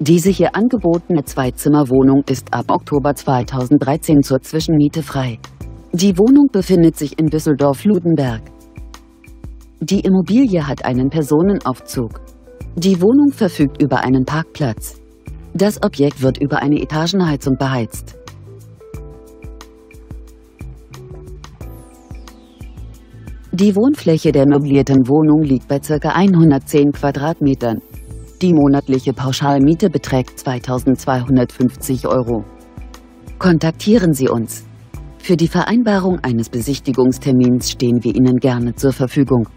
Diese hier angebotene Zweizimmerwohnung ist ab Oktober 2013 zur Zwischenmiete frei. Die Wohnung befindet sich in Düsseldorf-Ludenberg. Die Immobilie hat einen Personenaufzug. Die Wohnung verfügt über einen Parkplatz. Das Objekt wird über eine Etagenheizung beheizt. Die Wohnfläche der möblierten Wohnung liegt bei ca. 110 Quadratmetern. Die monatliche Pauschalmiete beträgt 2250 Euro. Kontaktieren Sie uns. Für die Vereinbarung eines Besichtigungstermins stehen wir Ihnen gerne zur Verfügung.